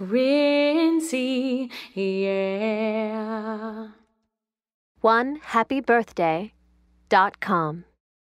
Rincy, yeah. One happy birthday dot com.